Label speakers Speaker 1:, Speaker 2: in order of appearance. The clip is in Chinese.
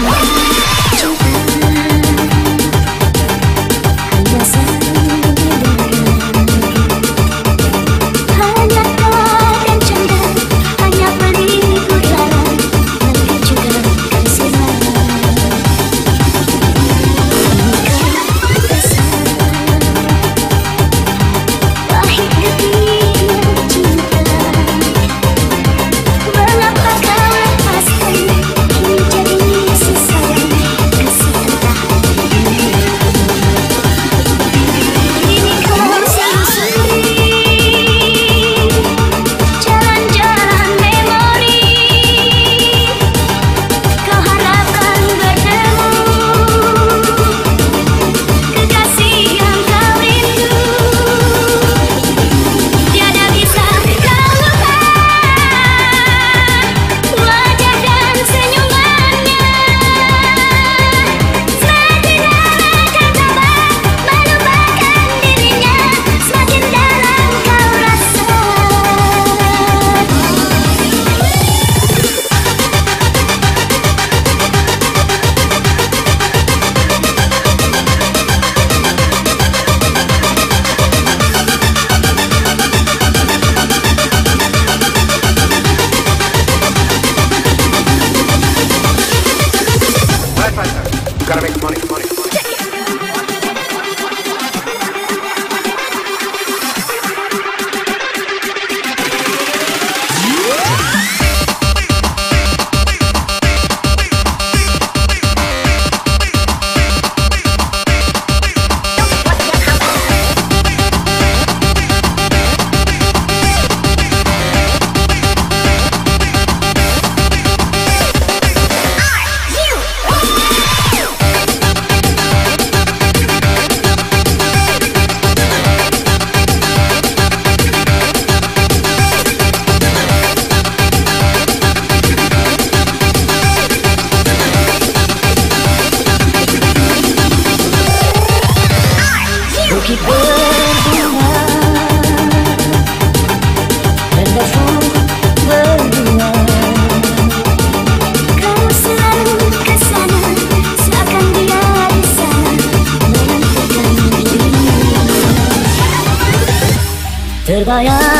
Speaker 1: Woo! 加油